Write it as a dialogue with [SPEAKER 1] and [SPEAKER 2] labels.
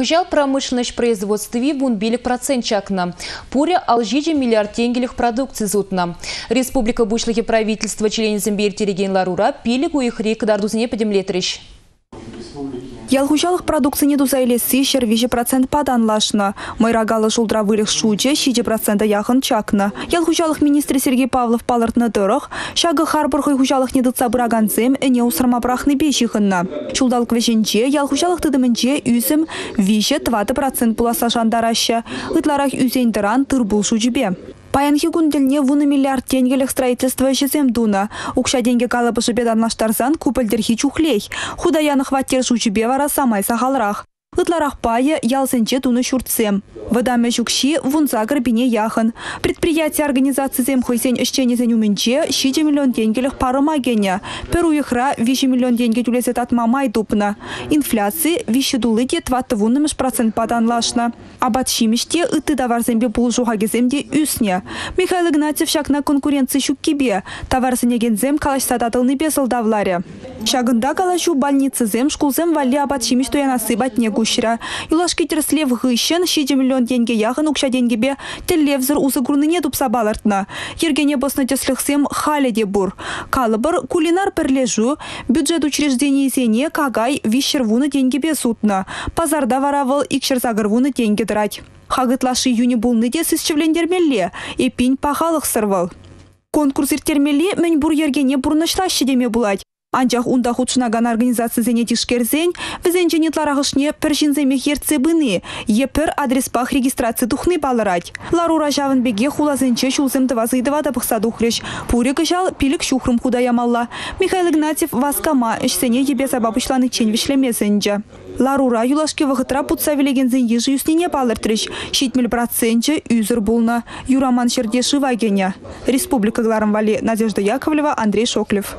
[SPEAKER 1] Хыжал промышленность производстве бунбилик процент чакна. Пуря алжиджи миллиард тенгелих продукции зутна. Республика бушлыхи правительства член Зембер Тереген Ларура пилик у их рек дардузне подемлетрищ.
[SPEAKER 2] Продукцияне дузайлесі шервежі процент паданлашны. Майрагалы жулдра вылық шиже процента яхын чакны. Ялхушалық министр Сергей Павлов палыртны дұрық, шағы харбырғый хушалық недіца бұраганцем әне усырма брахны бешіхынна. Шулдалық вешенче, ялхушалық тыдымынче үсім више 20 процент пуласа жандарашы. Ытларах үзендіран тұрбул шучебе. Паянхи күнделне вуны миллиард тенгелек строительство жезем дуна. Укша деньги калабышы беданлаштарсан купылдерхи чухлей. Худаяны хваттер шучебе вара самай сахалрах. Ытларах пайы ялсенче туны шуртсем. Выдаме жукши вунза гарбине яхын. Предприятие организации зем хойсен ищенезен уменче 6 миллион тенгелек парыма гене. Перу ихра 5 миллион деньги тюлезет от мамай дупна. Инфляции виши дулыге 20 процент паданлашна. Абат шимеште ыты давар зембе пул жуха кеземде үсне. Михаил Игнатьев шакна конкуренции щуккебе. Товар сенеген зем калаш сататылны безылдавларе. Шагында калашу больницы зем шкулзем вали абат шимеш туянасы батне гушра. Юлашки терслев гыщен 6 миллион деньги яхын укша деньгебе телевзор узы гурныне тупса балартна. Ергене босна теслихсем халеде бур. Калыбыр кулинар перлежу, бюджет учреждений зене кагай вишервуны деньгебе сутна. Пазарда варавыл икшерзагырвуны деньги драть. Хагытлашы юни булны де сісчевлендермелле, епин пахалық сырвал. Конкурс иртермелле мән бур ергене бурнышлашы деме булать. Анчах унда худшынаган организация зене тишкерзен, візен женетларағышне піршін земех ерце быны, епір адреспах регистрация тухны балырать. Ларура жавын беге хулазенче шулземді вазыйдыва да бұқса духреш. Пуры кышал пилік шухрым худаямалла. Михаил Игнатьев васкама ішсене ебе забабышланы чен вишлемесенже. Ларура юлашке вахытра путса велегензен ежи үснене балыртрыш. Шитмел процентче үзір булна. Юраман Шердеши вагеня. Республика Гларам Вали Надежда Яковлева, Андрей Шоклев.